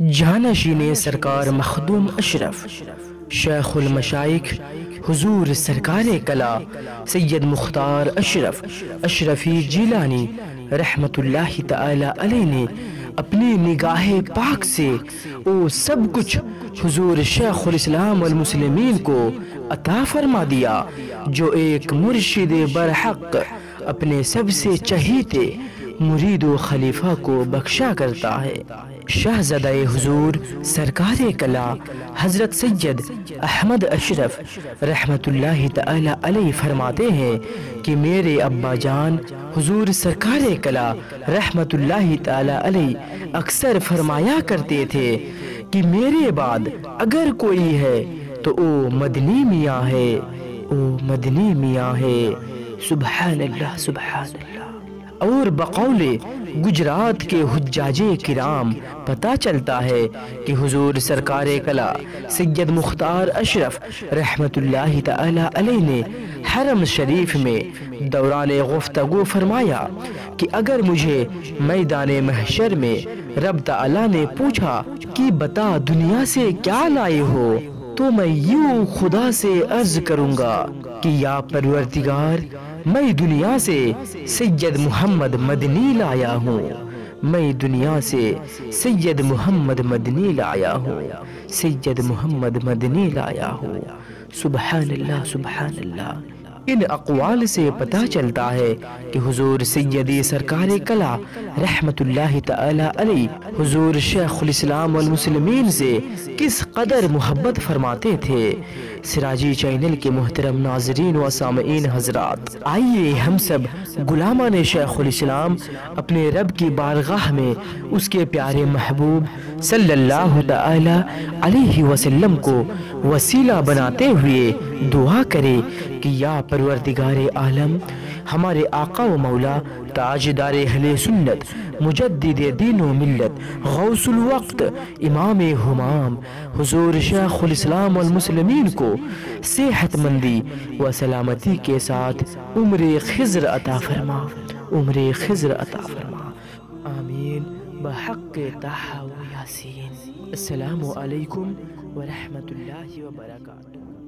جانشین سرکار مخدوم اشرف، شیخ المشائک حضور سرکار کلا، سید مختار اشرف، اشرفی جیلانی، رحمت اللہ تعالی علیہ نے اپنی نگاہ پاک سے وہ سب کچھ حضور شیخ الاسلام والمسلمین کو عطا فرما دیا، جو ایک مرشد برحق اپنے سب سے چہیتے مرید و خلیفہ کو بخشا کرتا ہے۔ شہزدہ حضور سرکار کلا حضرت سید احمد اشرف رحمت اللہ تعالی علیہ فرماتے ہیں کہ میرے ابا جان حضور سرکار کلا رحمت اللہ تعالی علیہ اکثر فرمایا کرتے تھے کہ میرے بعد اگر کوئی ہے تو او مدنی میاں ہے، او مدنی میاں ہے۔ سبحان اللہ سبحان اللہ۔ اور بقول گجرات کے حجاج کرام پتا چلتا ہے کہ حضور سرکار کلا سید مختار اشرف رحمت اللہ تعالی علیہ نے حرم شریف میں دوران گفتگو فرمایا کہ اگر مجھے میدان محشر میں رب تعالی نے پوچھا کہ بتا دنیا سے کیا لائے ہو؟ تو میں یوں خدا سے عرض کروں گا کہ یا پروردگار، میں دنیا سے سید محمد مدنی لایا ہوں۔ میں دنیا سے سید محمد مدنی لایا ہوں۔ سید محمد مدنی لایا ہوں۔ سبحان اللہ سبحان اللہ ان اقوال سے پتا چلتا ہے کہ حضور سیدی سرکار کلا رحمت اللہ تعالی علی حضور شیخ الاسلام والمسلمین سے کس قدر محبت فرماتے تھے؟ سراجی چینل کے محترم ناظرین و سامعین حضرات، آئیے ہم سب غلامان شیخ الاسلام اپنے رب کی بارگاہ میں اس کے پیارے محبوب صلی اللہ تعالی علیہ وسلم کو وسیلہ بناتے ہوئے دعا کرے کہ یا پروردگار عالم ہمارے آقا و مولا، تاجدار اہل سنت، مجدد دین و ملت، غوث الوقت، امام حمام، حضور شیخ الاسلام والمسلمین کو صحت مندی و سلامتی کے ساتھ عمر خضر عطا فرما، عمر خضر عطا فرما۔ آمین۔ بحق تحا و یاسین۔ السلام علیکم ورحمت اللہ وبرکاتہ۔